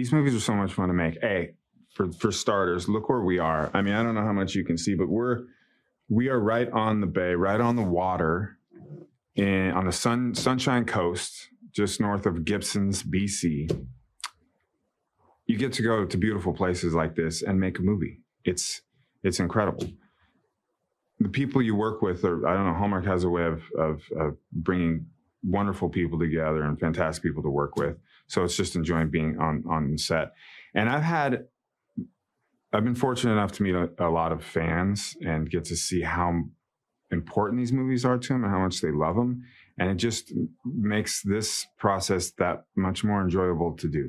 these movies are so much fun to make. Hey, for for starters, look where we are. I mean, I don't know how much you can see, but we're we are right on the bay, right on the water, in on the sun Sunshine Coast, just north of Gibsons, BC. You get to go to beautiful places like this and make a movie. It's it's incredible. The people you work with, are, I don't know, Hallmark has a way of, of, of bringing wonderful people together and fantastic people to work with. So it's just enjoying being on on set. And I've had I've been fortunate enough to meet a, a, lot of fans and get to see how important these movies are to them and how much they love them. And it just makes this process that much more enjoyable to do.